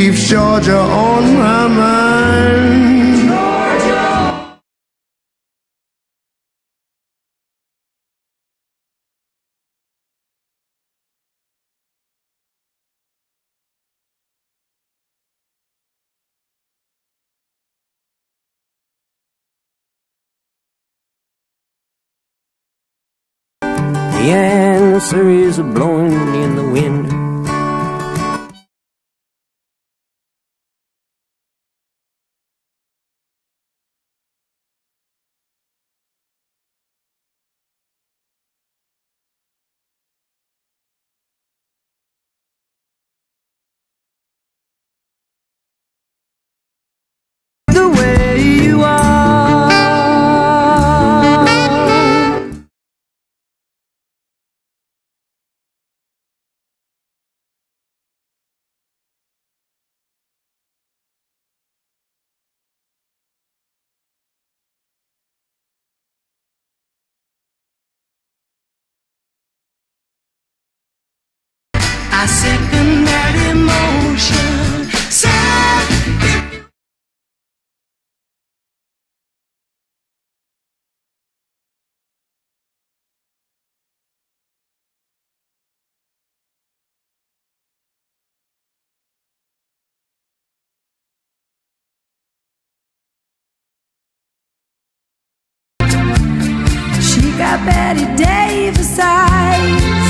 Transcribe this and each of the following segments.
keeps Georgia on my mind. The answer is blowing got Bette Davis eyes.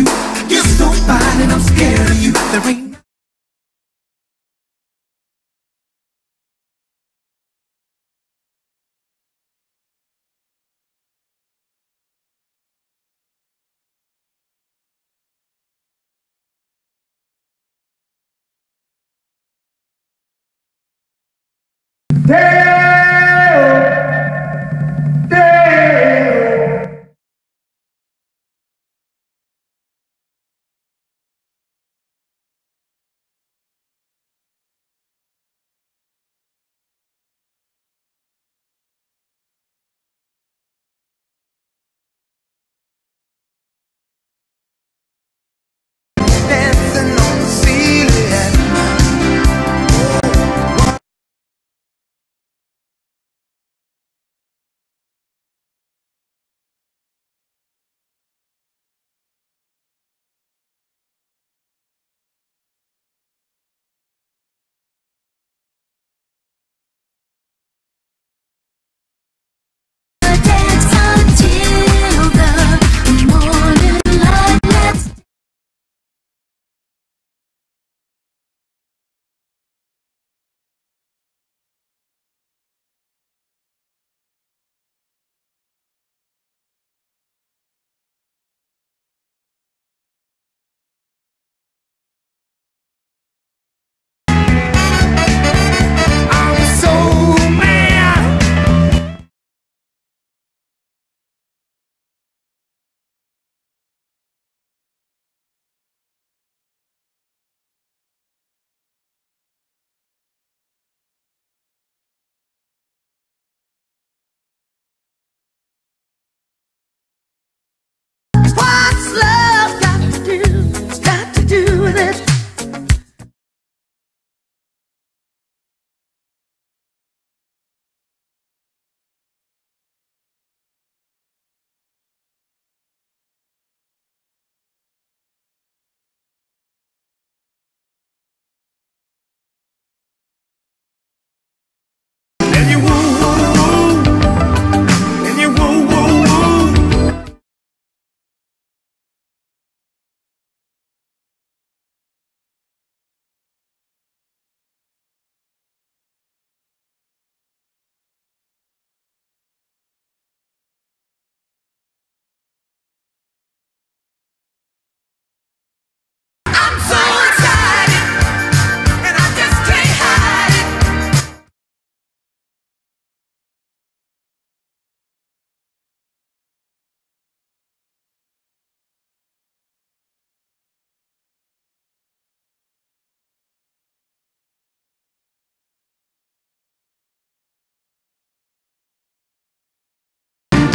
you. You're so fine and I'm scared of you. There ain't Yeah.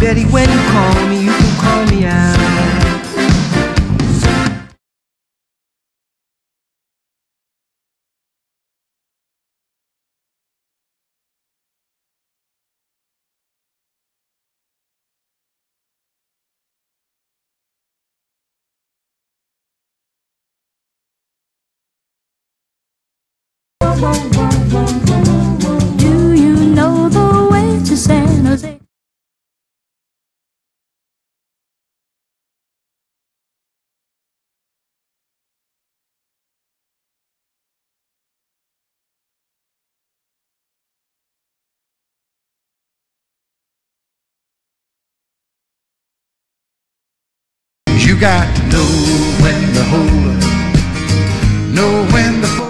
Betty, when you call me, you can call me out. You got. To know when to hold up, know when to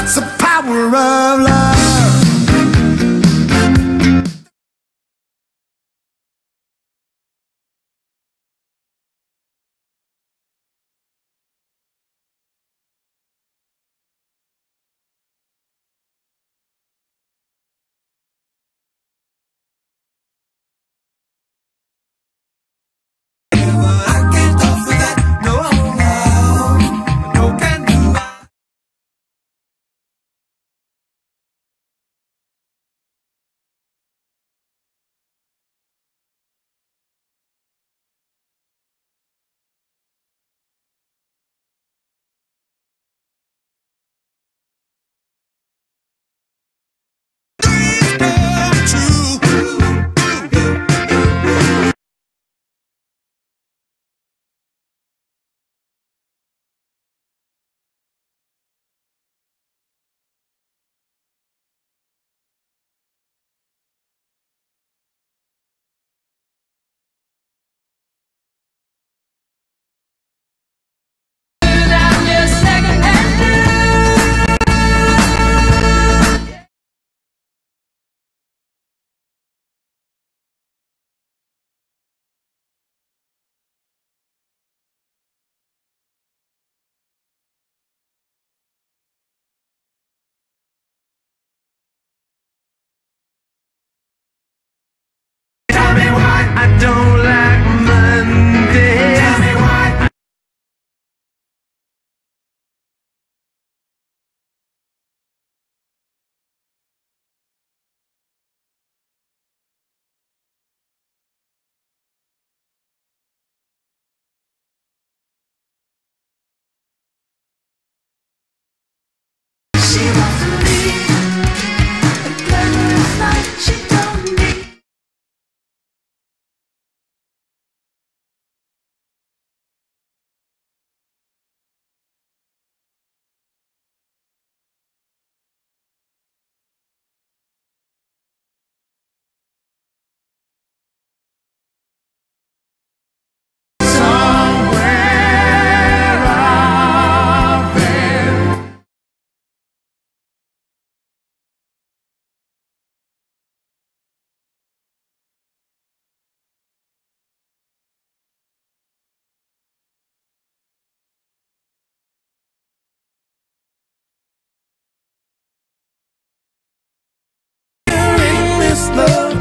That's the power of love.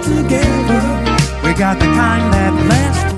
Together. We got the kind that lasts.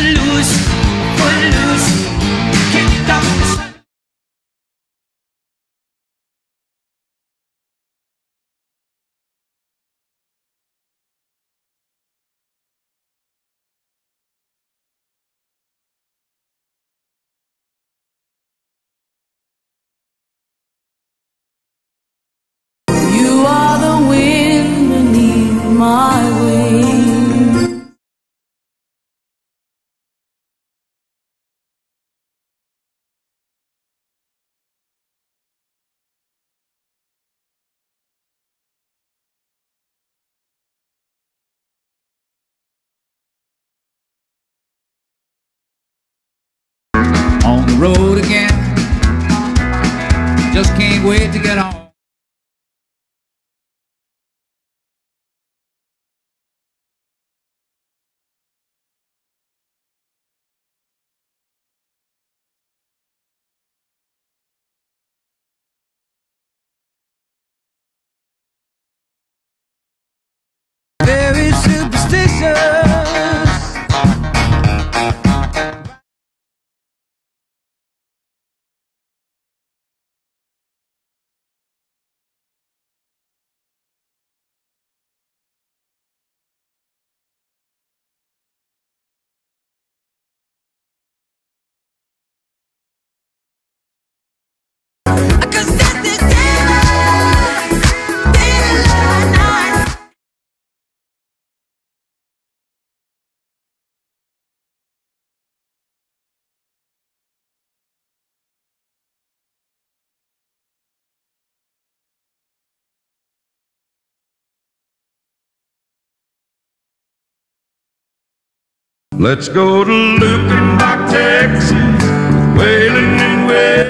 люблюсь on the road again. Just can't wait to get home. very Let's go to Luckenbach, Texas, Waylon and West.